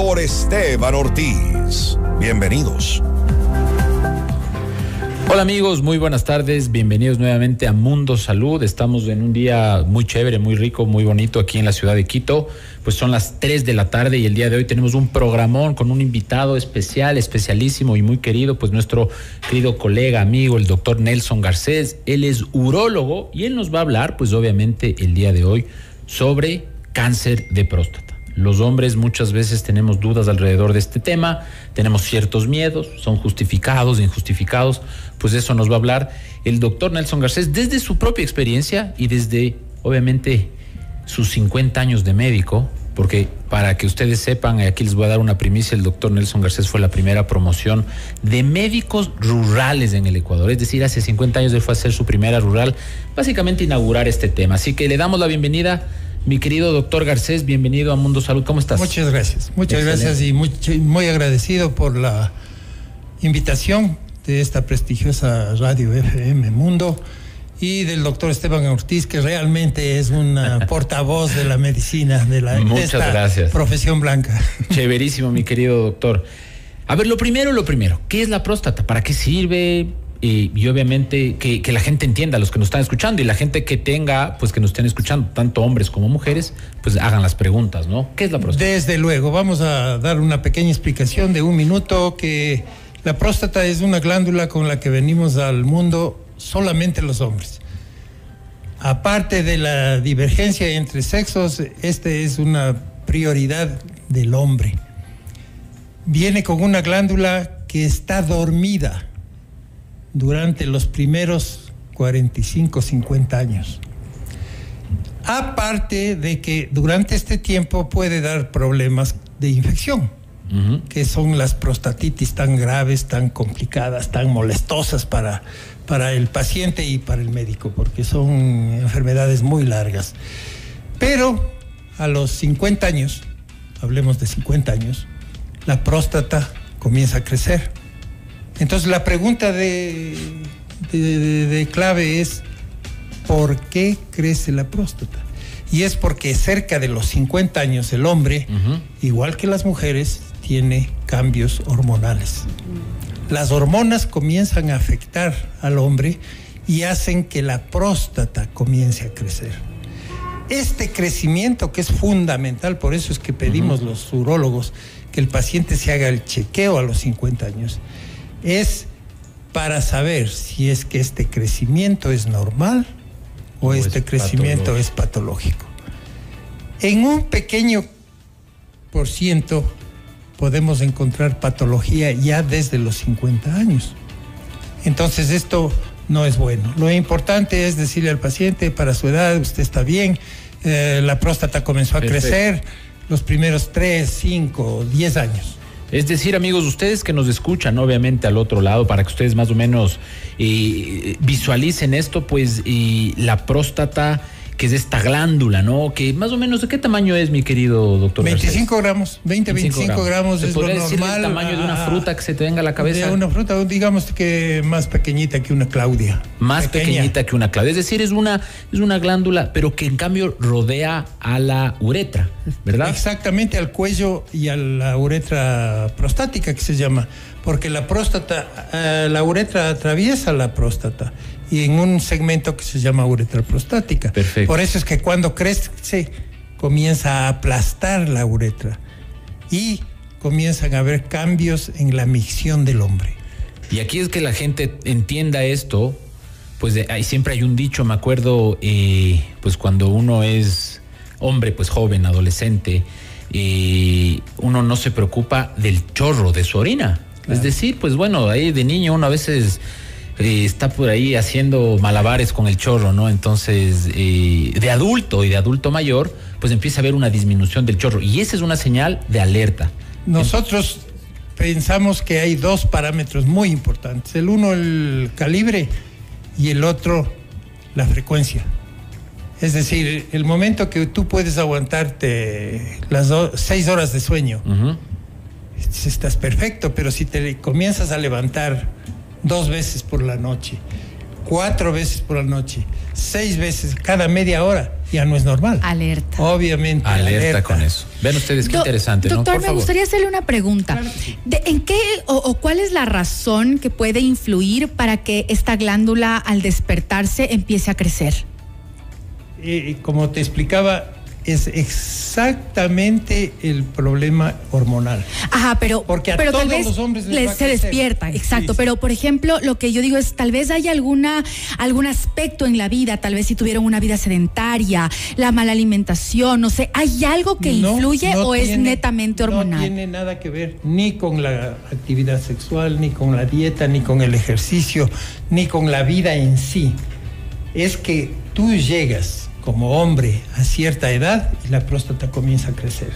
Esteban Ortiz. Bienvenidos. Hola amigos, muy buenas tardes, bienvenidos nuevamente a Mundo Salud. Estamos en un día muy chévere, muy rico, muy bonito aquí en la ciudad de Quito. Pues son las 3 de la tarde y el día de hoy tenemos un programón con un invitado especial, especialísimo y muy querido, pues nuestro querido colega, amigo, el doctor Nelson Garcés. Él es urólogo y él nos va a hablar, pues obviamente el día de hoy, sobre cáncer de próstata. Los hombres muchas veces tenemos dudas alrededor de este tema, tenemos ciertos miedos, son justificados, injustificados, pues eso nos va a hablar el doctor Nelson Garcés desde su propia experiencia y desde, obviamente, sus 50 años de médico, porque para que ustedes sepan, aquí les voy a dar una primicia, el doctor Nelson Garcés fue la primera promoción de médicos rurales en el Ecuador, es decir, hace 50 años él fue a hacer su primera rural, básicamente inaugurar este tema. Así que le damos la bienvenida mi querido doctor Garcés, bienvenido a Mundo Salud. ¿Cómo estás? Muchas gracias. Muchas gracias y muy, muy agradecido por la invitación de esta prestigiosa radio FM Mundo y del doctor Esteban Ortiz, que realmente es una portavoz de la medicina, de la Muchas profesión blanca. Chéverísimo, mi querido doctor. A ver, lo primero, lo primero, ¿qué es la próstata? ¿Para qué sirve? Y, obviamente que, la gente entienda, los que nos están escuchando y la gente que tenga, pues que nos estén escuchando, tanto hombres como mujeres, pues hagan las preguntas, ¿no? ¿Qué es la próstata? Desde luego, vamos a dar una pequeña explicación de un minuto que la próstata es una glándula con la que venimos al mundo solamente los hombres. Aparte de la divergencia entre sexos, esta es una prioridad del hombre. Viene con una glándula que está dormida durante los primeros 45, 50 años. Aparte de que durante este tiempo puede dar problemas de infección, que son las prostatitis tan graves, tan complicadas, tan molestosas para, para el paciente y para el médico, porque son enfermedades muy largas. Pero a los 50 años, hablemos de 50 años, la próstata comienza a crecer entonces la pregunta de, de, clave es, ¿por qué crece la próstata? Y es porque cerca de los 50 años el hombre, igual que las mujeres, tiene cambios hormonales. Las hormonas comienzan a afectar al hombre y hacen que la próstata comience a crecer. Este crecimiento que es fundamental, por eso es que pedimos los urólogos que el paciente se haga el chequeo a los 50 años, es para saber si es que este crecimiento es normal o, este crecimiento es patológico. En un pequeño por ciento podemos encontrar patología ya desde los 50 años. Entonces esto no es bueno. Lo importante es decirle al paciente, para su edad, usted está bien, eh, la próstata comenzó a crecer los primeros 3, 5, 10 años. Es decir, amigos, ustedes que nos escuchan, obviamente al otro lado, para que ustedes más o menos eh, visualicen esto, pues y la próstata que es esta glándula, ¿no? Que más o menos, ¿de qué tamaño es, mi querido doctor? 25 gramos, 20, 25, gramos, es lo normal. el tamaño de una fruta que se te venga a la cabeza? De una fruta, digamos que más pequeñita que una Claudia. Más pequeñita que una Claudia. Es decir, es una, es una glándula, pero que en cambio rodea a la uretra, ¿verdad? Exactamente, al cuello y a la uretra prostática que se llama. Porque la próstata, eh, la uretra atraviesa la próstata y en un segmento que se llama uretra prostática. Perfecto. Por eso es que cuando crece comienza a aplastar la uretra y comienzan a haber cambios en la micción del hombre. Y aquí es que la gente entienda esto, pues ahí siempre hay un dicho, me acuerdo, eh, pues cuando uno es hombre, pues joven, adolescente, y uno no se preocupa del chorro de su orina. Es decir, pues bueno, ahí de niño uno a veces eh, está por ahí haciendo malabares con el chorro, ¿no? Entonces, eh, de adulto y de adulto mayor, pues empieza a haber una disminución del chorro. Y esa es una señal de alerta. Nosotros pensamos que hay dos parámetros muy importantes. El uno, el calibre, y el otro, la frecuencia. Es decir, el momento que tú puedes aguantarte las seis horas de sueño, estás perfecto, pero si te comienzas a levantar dos veces por la noche, cuatro veces por la noche, seis veces cada media hora, ya no es normal. Alerta. Obviamente. Alerta, con eso. Ven ustedes qué interesante, doctor, ¿no? me gustaría hacerle una pregunta. ¿De, ¿En qué o, o, cuál es la razón que puede influir para que esta glándula al despertarse empiece a crecer? Eh, como te explicaba, es exactamente el problema hormonal. Ajá, pero, Porque a pero todos tal vez los hombres les se despierta, exacto. Sí. Pero por ejemplo, lo que yo digo es tal vez hay alguna algún aspecto en la vida, tal vez si tuvieron una vida sedentaria, la mala alimentación, no sé, ¿hay algo que No, influye no o es netamente hormonal? No tiene nada que ver ni con la actividad sexual, ni con la dieta, ni con el ejercicio, ni con la vida en sí. Es que tú llegas como hombre a cierta edad y la próstata comienza a crecer.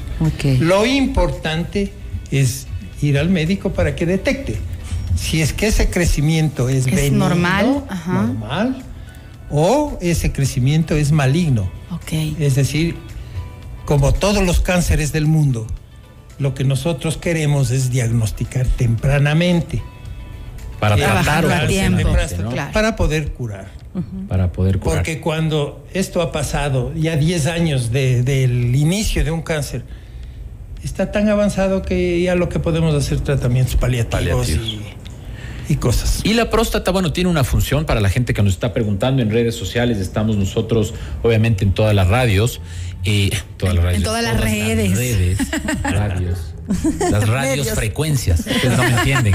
Lo importante es ir al médico para que detecte si es que ese crecimiento es, Es benigno, normal, ajá. normal, o ese crecimiento es maligno. Es decir, como todos los cánceres del mundo, lo que nosotros queremos es diagnosticar tempranamente. Para tratar a tiempo, ¿no? claro. Para poder curar. Para poder curar. Porque cuando esto ha pasado, ya 10 años de- del inicio de un cáncer, está tan avanzado que ya lo que podemos hacer tratamientos paliativos, Paliativos. Y, y cosas. Y la próstata, bueno, tiene una función para la gente que nos está preguntando en redes sociales. Estamos nosotros, obviamente, en todas las radios. eh, todas las En radios, todas las redes. redes, radios. Las radios frecuencias, ustedes no me entienden.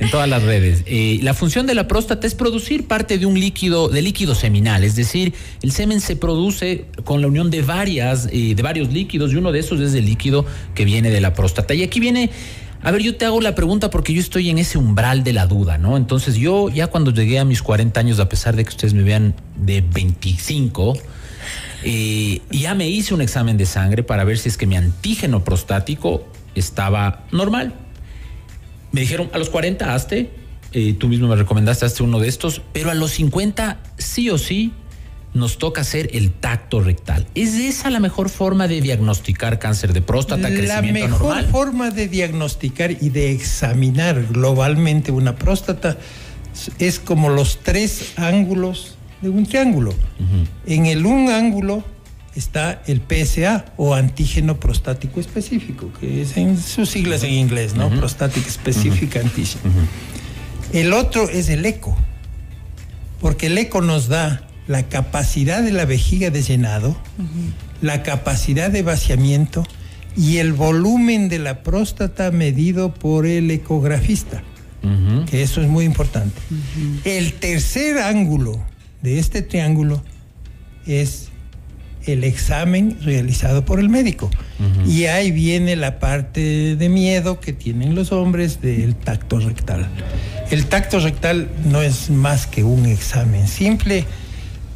En todas las redes. Eh, la función de la próstata es producir parte de un líquido, de líquido seminal, es decir, el semen se produce con la unión de varias, eh, de varios líquidos, y uno de esos es el líquido que viene de la próstata. Y aquí viene a ver, yo te hago la pregunta porque yo estoy en ese umbral de la duda, ¿no? Entonces yo ya cuando llegué a mis 40 años, a pesar de que ustedes me vean de 25, eh, ya me hice un examen de sangre para ver si es que mi antígeno prostático estaba normal. Me dijeron, a los 40 hazte, eh, tú mismo me recomendaste hazte uno de estos, pero a los 50 sí o sí nos toca hacer el tacto rectal. ¿Es esa la mejor forma de diagnosticar cáncer de próstata, La crecimiento mejor forma de diagnosticar y de examinar globalmente una próstata es como los tres ángulos de un triángulo. En el un ángulo está el PSA o antígeno prostático específico, que es en sus siglas en inglés, ¿no? Prostático Specific Antigen. El otro es el eco, porque el eco nos da la capacidad de la vejiga de llenado, la capacidad de vaciamiento y el volumen de la próstata medido por el ecografista, que eso es muy importante. El tercer ángulo de este triángulo es el examen realizado por el médico. Y ahí viene la parte de miedo que tienen los hombres del tacto rectal. El tacto rectal no es más que un examen simple,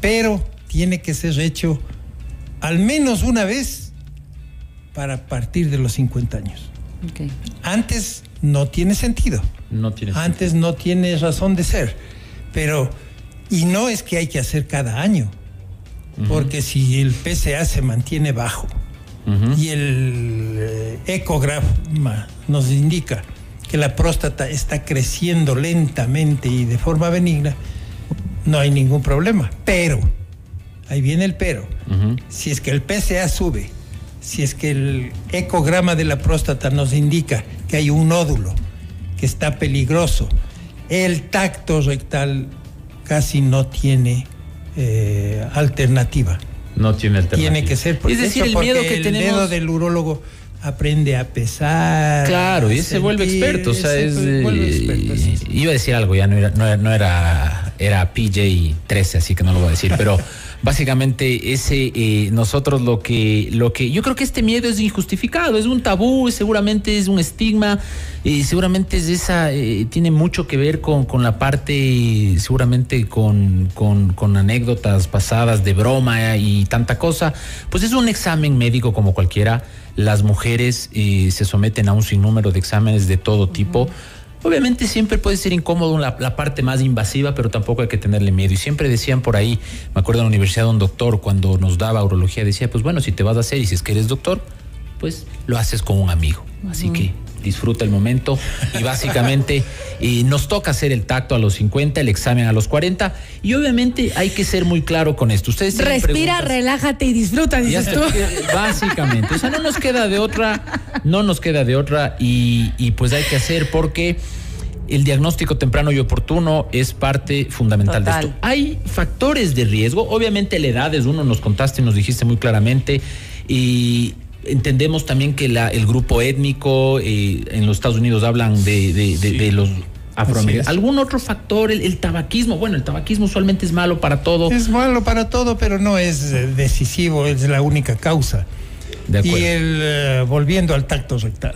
pero tiene que ser hecho al menos una vez para partir de los 50 años. Antes no tiene sentido. No tiene Antes no tiene razón de ser. Pero, y no es que hay que hacer cada año. Porque si el PSA se mantiene bajo y el eh, ecograma nos indica que la próstata está creciendo lentamente y de forma benigna, no hay ningún problema. Pero, ahí viene el pero. Si es que el PSA sube, si es que el ecograma de la próstata nos indica que hay un nódulo que está peligroso, el tacto rectal casi no tiene eh, alternativa. No tiene alternativa. Tiene que ser por Es decir, el miedo que el tenemos. dedo del urólogo aprende a pesar. Claro, y se vuelve experto, o sea, se es... vuelve experto, sí, sí. Iba a decir algo, ya no era, no era, no era, era PJ 13, así que no lo voy a decir, pero básicamente ese, eh, nosotros lo que, lo que, yo creo que este miedo es injustificado, es un tabú, seguramente es un estigma, eh, seguramente es esa, eh, tiene mucho que ver con, con la parte, seguramente con, con, con anécdotas pasadas de broma y tanta cosa, pues es un examen médico como cualquiera, las mujeres eh, se someten a un sinnúmero de exámenes de todo tipo. Obviamente siempre puede ser incómodo la, la, parte más invasiva, pero tampoco hay que tenerle miedo. Y siempre decían por ahí, me acuerdo en la universidad un doctor cuando nos daba urología, decía, pues bueno, si te vas a hacer y si es que eres doctor, pues lo haces con un amigo. Así uh -huh. que disfruta el momento y básicamente y nos toca hacer el tacto a los 50, el examen a los 40 y obviamente hay que ser muy claro con esto. Ustedes Respira, relájate y disfruta, dices tú. Básicamente, o sea, no nos queda de otra, no nos queda de otra y, y pues hay que hacer porque el diagnóstico temprano y oportuno es parte fundamental de esto. Hay factores de riesgo, obviamente la edad es uno, nos contaste y nos dijiste muy claramente, y entendemos también que la, el grupo étnico, eh, en los Estados Unidos hablan de, de, los afroamericanos. ¿Algún otro factor? El, tabaquismo. Bueno, el tabaquismo usualmente es malo para todo. Es malo para todo, pero no es eh, decisivo, es la única causa. y el, eh, volviendo al tacto rectal,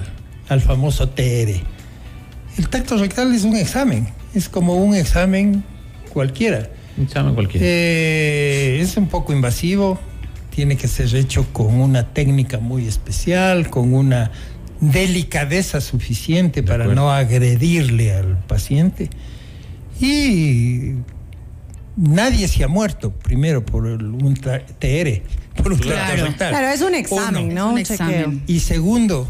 al famoso TR el tacto rectal es un examen, es como un examen cualquiera. Un examen cualquiera. Eh, es un poco invasivo, tiene que ser hecho con una técnica muy especial, con una delicadeza suficiente para no agredirle al paciente. Y nadie se ha muerto, primero por un TR, por un claro. rectal. Claro, es un examen, ¿no? un examen. Y segundo,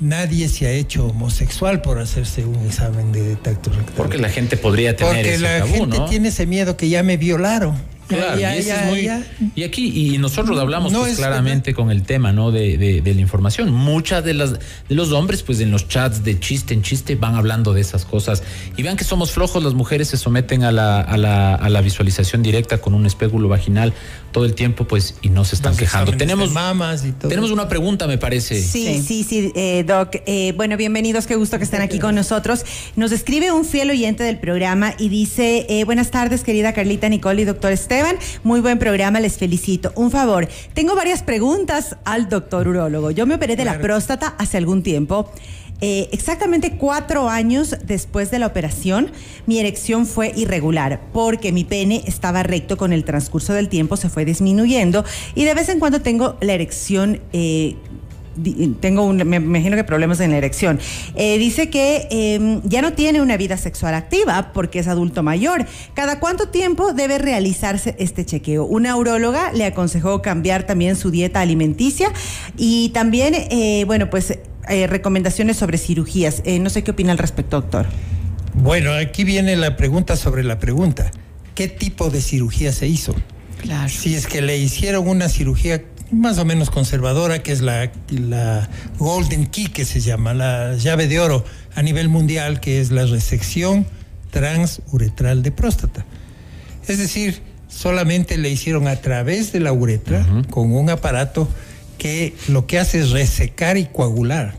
nadie se ha hecho homosexual por hacerse un examen de tacto rectal. Porque la gente podría tener Porque la gente tiene ese miedo que ya me violaron. Claro, y, aquí, y nosotros hablamos pues, claramente con el tema ¿no? De, la información. Muchas de las de los hombres, pues en los chats de chiste en chiste, van hablando de esas cosas. Y vean que somos flojos, las mujeres se someten a la, a la, a la visualización directa con un espéculo vaginal todo el tiempo, pues, y no se están quejando. Tenemos, mamas y todo. tenemos una pregunta, me parece. Sí, sí, sí, eh, Doc. Eh, bueno, bienvenidos, qué gusto que estén aquí con nosotros. Nos escribe un fiel oyente del programa y dice, eh, buenas tardes, querida Carlita Nicole y doctor Esteban. Muy buen programa, les felicito. Un favor, tengo varias preguntas al doctor urólogo. Yo me operé de la próstata hace algún tiempo. Eh, exactamente cuatro años después de la operación, mi erección fue irregular porque mi pene estaba recto con el transcurso del tiempo, se fue disminuyendo y de vez en cuando tengo la erección eh, tengo un, me imagino que problemas en la erección. Eh, dice que em, ya no tiene una vida sexual activa porque es adulto mayor. ¿Cada cuánto tiempo debe realizarse este chequeo? Una urologa le aconsejó cambiar también su dieta alimenticia y también, bueno, pues eh, recomendaciones sobre cirugías. Eh, no sé qué opina al respecto, doctor. Bueno, aquí viene la pregunta sobre la pregunta. ¿Qué tipo de cirugía se hizo? Claro. Si es que le hicieron una cirugía más o menos conservadora, que es la, la Golden Key, que se llama, la llave de oro a nivel mundial, que es la resección transuretral de próstata. Es decir, solamente le hicieron a través de la uretra, con un aparato que lo que hace es resecar y coagular.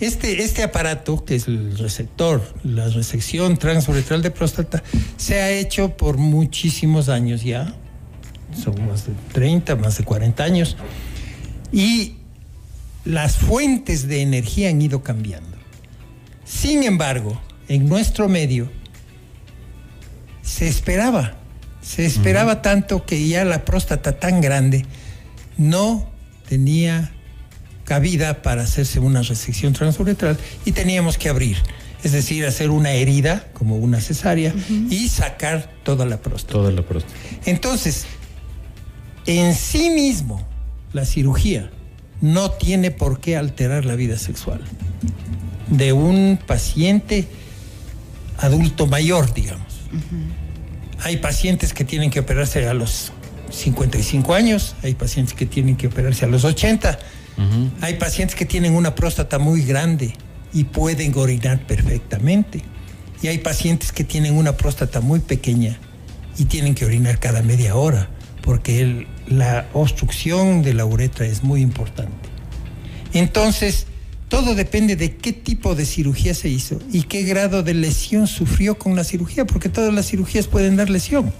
Este, este aparato, que es el receptor, la resección transuretral de próstata, se ha hecho por muchísimos años ya, son más de 30, más de 40 años, y las fuentes de energía han ido cambiando. Sin embargo, en nuestro medio se esperaba, se esperaba tanto que ya la próstata tan grande no tenía cabida para hacerse una resección transuretral y teníamos que abrir, es decir, hacer una herida como una cesárea y sacar toda la próstata. Toda la próstata. Entonces, en sí mismo, la cirugía no tiene por qué alterar la vida sexual de un paciente adulto mayor, digamos. Hay pacientes que tienen que operarse a los 55 años, hay pacientes que tienen que operarse a los 80, hay pacientes que tienen una próstata muy grande y pueden orinar perfectamente, y hay pacientes que tienen una próstata muy pequeña y tienen que orinar cada media hora, porque la obstrucción de la uretra es muy importante. Entonces, todo depende de qué tipo de cirugía se hizo y qué grado de lesión sufrió con la cirugía, porque todas las cirugías pueden dar lesión.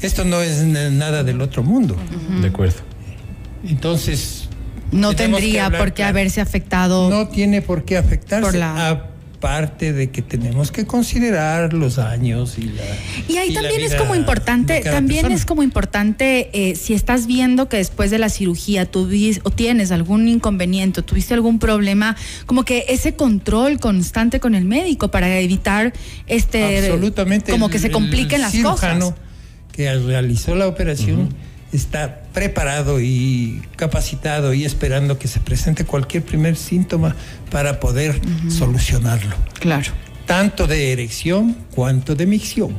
Esto no es nada del otro mundo. De acuerdo. Entonces. No tendría por qué haberse afectado. No tiene por qué afectarse. Aparte de que tenemos que considerar los años y la. Y ahí también es como importante, también es como importante eh, si estás viendo que después de la cirugía tú o tienes algún inconveniente, tuviste algún problema, como que ese control constante con el médico para evitar este. Absolutamente. Como que se compliquen las cosas que realizó la operación está preparado y capacitado y esperando que se presente cualquier primer síntoma para poder solucionarlo. Claro. Tanto de erección cuanto de micción.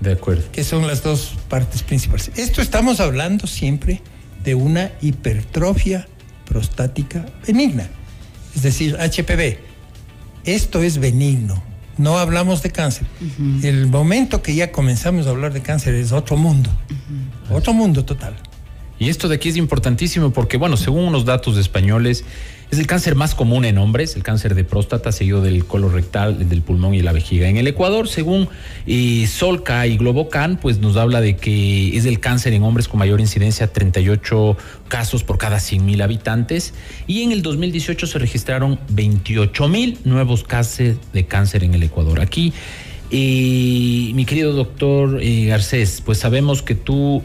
De acuerdo. Que son las dos partes principales. Esto estamos hablando siempre de una hipertrofia prostática benigna, es decir, HPV. Esto es benigno, no hablamos de cáncer. El momento que ya comenzamos a hablar de cáncer es otro mundo, otro mundo total. Y esto de aquí es importantísimo porque, bueno, según unos datos españoles, es el cáncer más común en hombres, el cáncer de próstata, seguido del colon rectal, del pulmón y la vejiga. En el Ecuador, según eh, Solca y Globocan, pues nos habla de que es el cáncer en hombres con mayor incidencia, 38 casos por cada 100 mil habitantes. Y en el 2018 se registraron 28 mil nuevos casos de cáncer en el Ecuador. Aquí eh, mi querido doctor eh, Garcés, pues sabemos que tú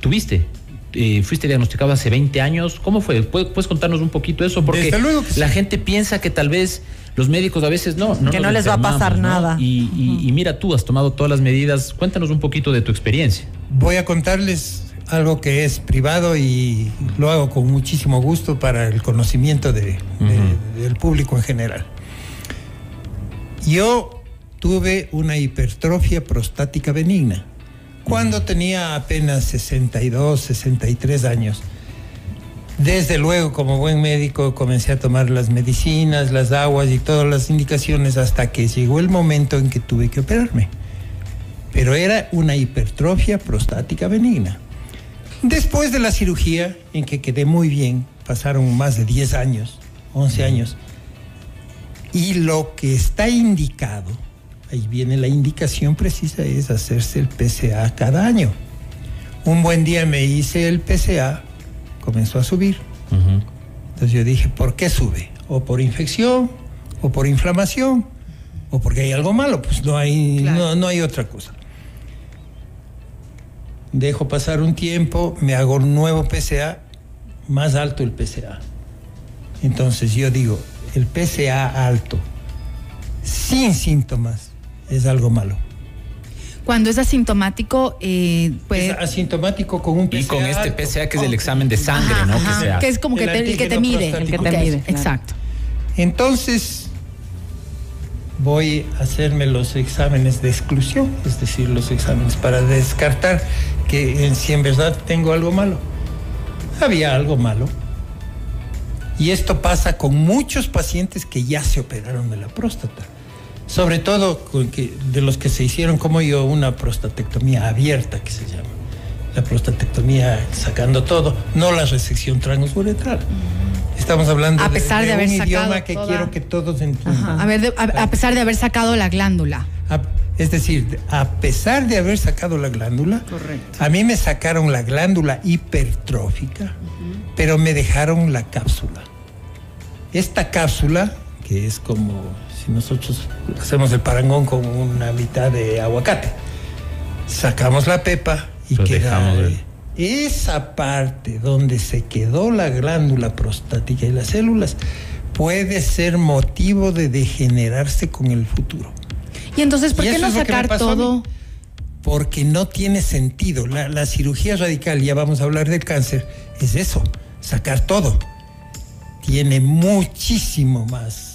tuviste eh, fuiste diagnosticado hace 20 años. ¿Cómo fue? ¿Puedes, contarnos un poquito eso? Porque la gente piensa que tal vez los médicos a veces no. que no les va a pasar nada. Y, mira, tú has tomado todas las medidas. Cuéntanos un poquito de tu experiencia. Voy a contarles algo que es privado y lo hago con muchísimo gusto para el conocimiento del público en general. Yo tuve una hipertrofia prostática benigna cuando tenía apenas 62, 63 años. Desde luego, como buen médico, comencé a tomar las medicinas, las aguas y todas las indicaciones hasta que llegó el momento en que tuve que operarme. Pero era una hipertrofia prostática benigna. Después de la cirugía, en que quedé muy bien, pasaron más de 10 años, 11 años, y lo que está indicado ahí viene la indicación precisa, es hacerse el PCA cada año. Un buen día me hice el PCA, comenzó a subir. Entonces yo dije, ¿por qué sube? O por infección, o por inflamación, o porque hay algo malo, pues no hay, no, hay otra cosa. Dejo pasar un tiempo, me hago un nuevo PCA, más alto el PCA. Entonces yo digo, el PCA alto, sin síntomas, es algo malo. Cuando es asintomático, eh, puede... Es asintomático con un PCA. Y con este PCA que es el examen de sangre, ¿no? que, es como que te, el que te mide. El que te mide, exacto. Entonces, voy a hacerme los exámenes de exclusión, es decir, los exámenes para descartar que en, si en verdad tengo algo malo. Había algo malo. Y esto pasa con muchos pacientes que ya se operaron de la próstata sobre todo de los que se hicieron como yo una prostatectomía abierta que se llama. La prostatectomía sacando todo no la resección transuretral estamos hablando a pesar de, haber un idioma que quiero que todos entiendan. A, pesar de haber sacado la glándula. Es decir, a pesar de haber sacado la glándula, a mí me sacaron la glándula hipertrófica, pero me dejaron la cápsula. Esta cápsula, que es como si nosotros hacemos el parangón con una mitad de aguacate, sacamos la pepa y queda esa parte donde se quedó la glándula prostática y las células puede ser motivo de degenerarse con el futuro. Y entonces, ¿por qué no sacar todo? Porque no tiene sentido. La, la cirugía radical, ya vamos a hablar del cáncer, es eso, sacar todo. Tiene muchísimo más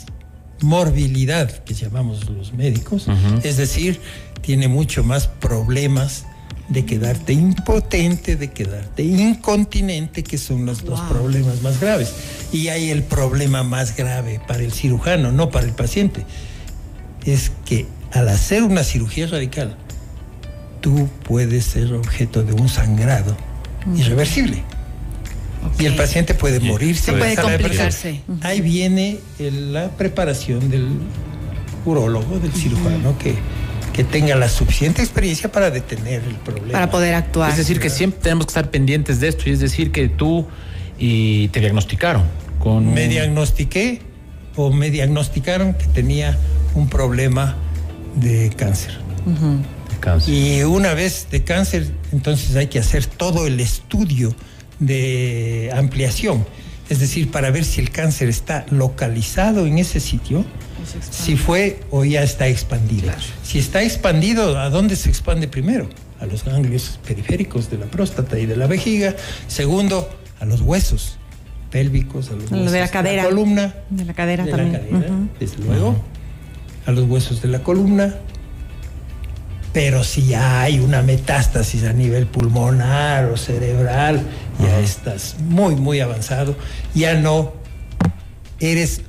morbilidad que llamamos los médicos, es decir, tiene mucho más problemas de quedarte impotente, de quedarte incontinente, que son los dos problemas más graves. Y hay el problema más grave para el cirujano, no para el paciente, es que al hacer una cirugía radical, tú puedes ser objeto de un sangrado irreversible. Y el paciente puede morirse. puede complicarse. Ahí viene la preparación del urólogo, del cirujano, que, que tenga la suficiente experiencia para detener el problema. Para poder actuar. Es decir, que siempre tenemos que estar pendientes de esto. Y es decir, que tú y te diagnosticaron. Con... Me diagnostiqué o me diagnosticaron que tenía un problema de cáncer. de cáncer. Y una vez de cáncer, entonces hay que hacer todo el estudio de ampliación, es decir, para ver si el cáncer está localizado en ese sitio, si fue o ya está expandido. Si está expandido, ¿a dónde se expande primero? a los ganglios periféricos de la próstata y de la vejiga. Segundo, a los huesos pélvicos, a los huesos de la cadera, la columna, de la cadera también. desde luego, a los huesos de la columna. Pero si hay una metástasis a nivel pulmonar o cerebral, ya estás muy, muy avanzado, ya no eres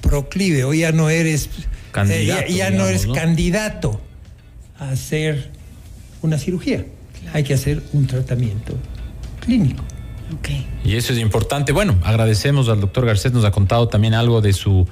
proclive o ya no eres candidato, ya, no eres candidato a hacer una cirugía. Hay que hacer un tratamiento clínico. Y eso es importante. Bueno, agradecemos al doctor Garcés, nos ha contado también algo de su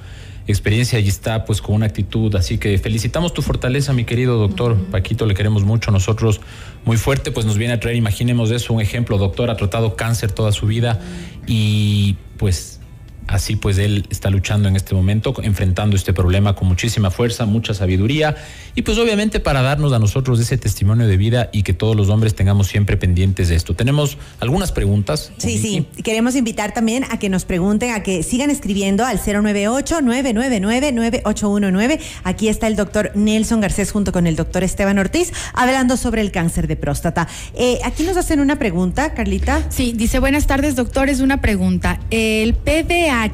experiencia y está pues con una actitud. Así que felicitamos tu fortaleza, mi querido doctor Paquito, le queremos mucho. Nosotros muy fuerte, pues nos viene a traer, imaginemos eso, un ejemplo, doctor, ha tratado cáncer toda su vida y pues Así pues, él está luchando en este momento, enfrentando este problema con muchísima fuerza, mucha sabiduría y pues obviamente para darnos a nosotros ese testimonio de vida y que todos los hombres tengamos siempre pendientes de esto. Tenemos algunas preguntas. Sí, sí. Queremos invitar también a que nos pregunten, a que sigan escribiendo al 098-999-9819. Aquí está el doctor Nelson Garcés junto con el doctor Esteban Ortiz hablando sobre el cáncer de próstata. Eh, aquí nos hacen una pregunta, Carlita. Sí, dice buenas tardes, doctor. Es una pregunta. El PDA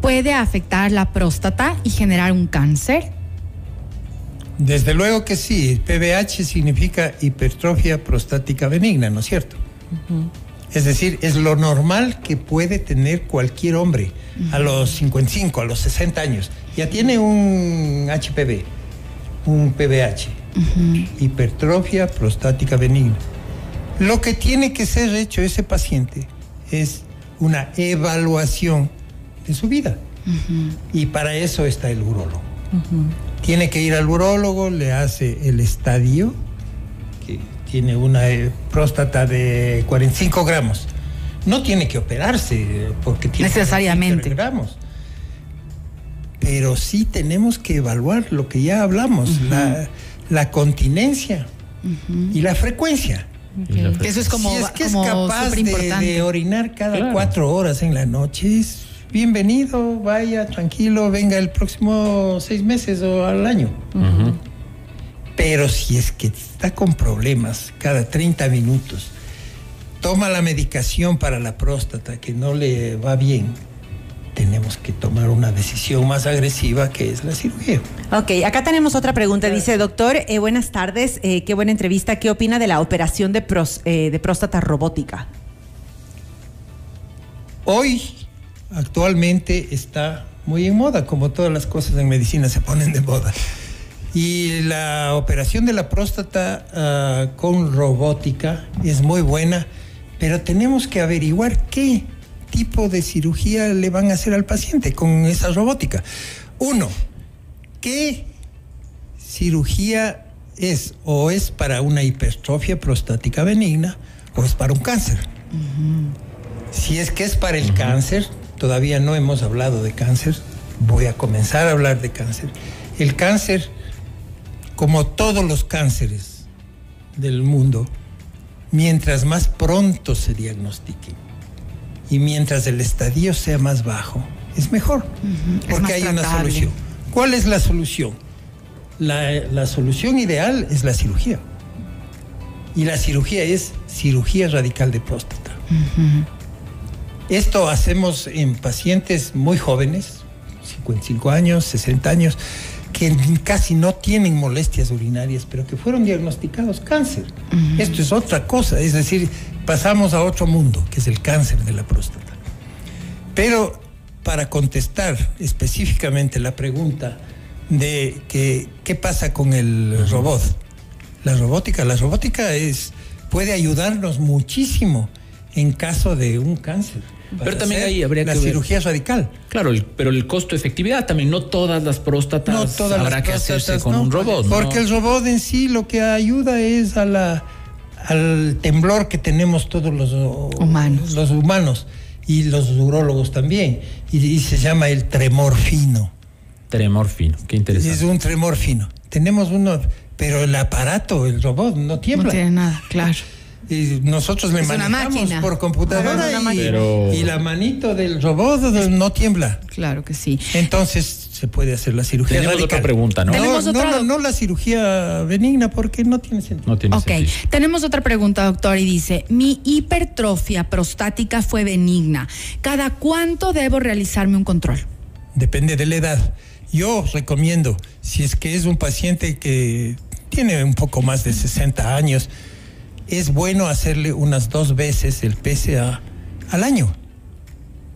puede afectar la próstata y generar un cáncer? Desde luego que sí. PBH significa hipertrofia prostática benigna, ¿no es cierto? Es decir, es lo normal que puede tener cualquier hombre a los 55, a los 60 años. Ya tiene un HPV, un PBH, hipertrofia prostática benigna. Lo que tiene que ser hecho ese paciente es una evaluación de su vida. Y para eso está el urólogo. Tiene que ir al urólogo, le hace el estadio, que tiene una eh, próstata de 45 gramos. No tiene que operarse porque tiene necesariamente gramos. Pero sí tenemos que evaluar lo que ya hablamos, la, continencia y la frecuencia. Eso es como si es que es capaz de, orinar cada cuatro horas en la noche, bienvenido, vaya, tranquilo, venga el próximo seis meses o al año. Pero si es que está con problemas cada 30 minutos, toma la medicación para la próstata que no le va bien, tenemos que tomar una decisión más agresiva que es la cirugía. Ok, acá tenemos otra pregunta. Dice, doctor, eh, buenas tardes, eh, qué buena entrevista. ¿Qué opina de la operación de, eh, de próstata robótica? Hoy actualmente está muy en moda, como todas las cosas en medicina se ponen de moda. Y la operación de la próstata ah, con robótica es muy buena, pero tenemos que averiguar qué tipo de cirugía le van a hacer al paciente con esa robótica. Uno, ¿qué cirugía es? ¿O es para una hipertrofia prostática benigna o es para un cáncer? Si es que es para el cáncer, todavía no hemos hablado de cáncer, voy a comenzar a hablar de cáncer. El cáncer, como todos los cánceres del mundo, mientras más pronto se diagnostiquen y mientras el estadio sea más bajo, es mejor, porque hay una solución. ¿Cuál es la solución? La, solución ideal es la cirugía. Y la cirugía es cirugía radical de próstata. Esto hacemos en pacientes muy jóvenes, 55 años, 60 años, que casi no tienen molestias urinarias, pero que fueron diagnosticados cáncer. Esto es otra cosa, es decir, pasamos a otro mundo, que es el cáncer de la próstata. Pero para contestar específicamente la pregunta de que, qué pasa con el robot, la robótica, la robótica es, puede ayudarnos muchísimo en caso de un cáncer. Pero también ahí habría la cirugía radical. Claro, pero el costo efectividad también, no todas las próstatas no todas habrá que hacerse con un robot. Porque el robot en sí lo que ayuda es a la, al temblor que tenemos todos los humanos, los humanos y los urólogos también. Y, se llama el tremor fino. Tremor fino, qué interesante. Es un tremor fino. Tenemos uno, pero el aparato, el robot, no tiembla. No tiene nada, claro y nosotros le manejamos por computadora y, y, la manito del robot no tiembla. Claro que sí. Entonces se puede hacer la cirugía. Tenemos otra pregunta, ¿no? No, no, no, la cirugía benigna porque no tiene sentido. No tiene ok, tenemos otra pregunta, doctor, y dice, mi hipertrofia prostática fue benigna. ¿Cada cuánto debo realizarme un control? Depende de la edad. Yo recomiendo, si es que es un paciente que tiene un poco más de 60 años, es bueno hacerle unas dos veces el PSA al año.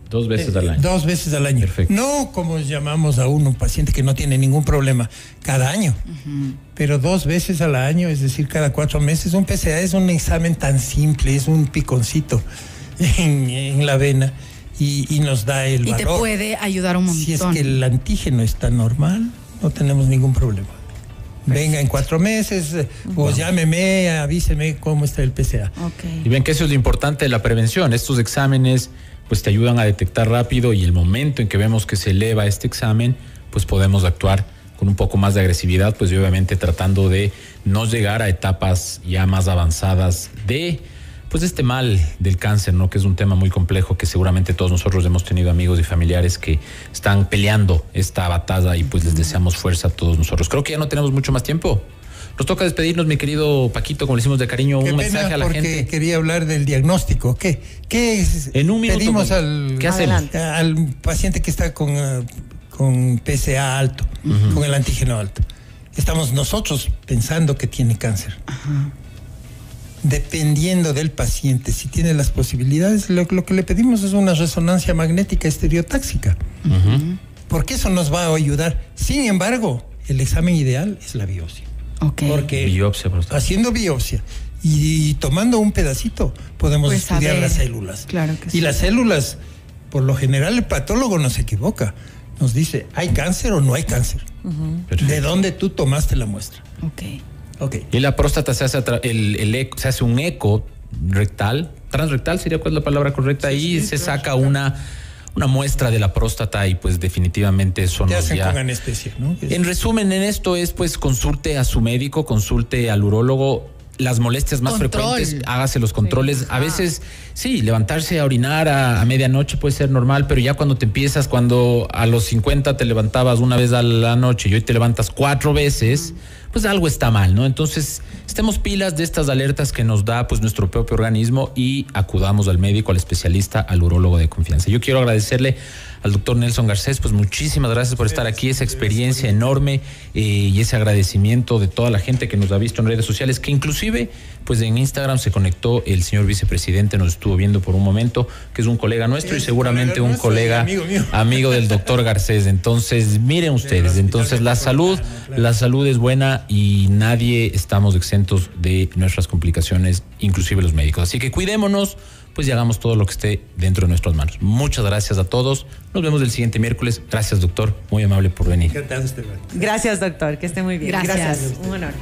Dos veces al año. Dos veces al año. Perfecto. No como llamamos a uno, un paciente que no tiene ningún problema, cada año. Pero dos veces al año, es decir, cada cuatro meses. Un PSA es un examen tan simple, es un piconcito en, la vena y, nos da el y valor. Y te puede ayudar un montón. Si es que el antígeno está normal, no tenemos ningún problema. Venga en cuatro meses o llámeme, avíseme cómo está el PSA. Y ven que eso es lo importante de la prevención. Estos exámenes pues te ayudan a detectar rápido y el momento en que vemos que se eleva este examen, pues podemos actuar con un poco más de agresividad, pues obviamente tratando de no llegar a etapas ya más avanzadas de pues este mal del cáncer, ¿no? Que es un tema muy complejo que seguramente todos nosotros hemos tenido amigos y familiares que están peleando esta batalla y pues les deseamos fuerza a todos nosotros. Creo que ya no tenemos mucho más tiempo. Nos toca despedirnos, mi querido Paquito, como le decimos de cariño, un mensaje a la gente. quería hablar del diagnóstico. ¿Qué, qué es? En un minuto. Pedimos al, ¿qué hacemos? al paciente que está con, eh, con PSA alto, con el antígeno alto. Estamos nosotros pensando que tiene cáncer. Ajá dependiendo del paciente, si tiene las posibilidades, lo, que le pedimos es una resonancia magnética estereotáxica. Porque eso nos va a ayudar. Sin embargo, el examen ideal es la biopsia. Porque biopsia, haciendo biopsia y, tomando un pedacito podemos pues, estudiar las células. Claro y las células, por lo general, el patólogo no se equivoca. Nos dice, ¿hay cáncer o no hay cáncer? ¿De dónde tú tomaste la muestra? Y la próstata se hace, el, eco, se hace un eco rectal, transrectal sería cuál es la palabra correcta, y se saca una una muestra de la próstata y pues definitivamente eso Te hacen con anestesia, ¿no? En resumen, en esto es pues consulte a su médico, consulte al urólogo, las molestias más frecuentes, hágase los controles. A veces, sí, levantarse a orinar a, medianoche puede ser normal, pero ya cuando te empiezas, cuando a los 50 te levantabas una vez a la noche y hoy te levantas cuatro veces pues algo está mal, ¿no? Entonces, estemos pilas de estas alertas que nos da pues nuestro propio organismo y acudamos al médico, al especialista, al urólogo de confianza. Yo quiero agradecerle al doctor Nelson Garcés, pues muchísimas gracias por estar aquí, esa experiencia enorme eh, y ese agradecimiento de toda la gente que nos ha visto en redes sociales, que inclusive pues en Instagram se conectó el señor vicepresidente, nos estuvo viendo por un momento, que es un colega nuestro y seguramente un colega amigo, del doctor Garcés. Entonces, miren ustedes, entonces la salud, la salud es buena y nadie estamos exentos de nuestras complicaciones, inclusive los médicos. Así que cuidémonos pues y hagamos todo lo que esté dentro de nuestras manos. Muchas gracias a todos. Nos vemos el siguiente miércoles. Gracias, doctor. Muy amable por venir. Gracias, doctor. Que esté muy bien. Gracias. Un honor.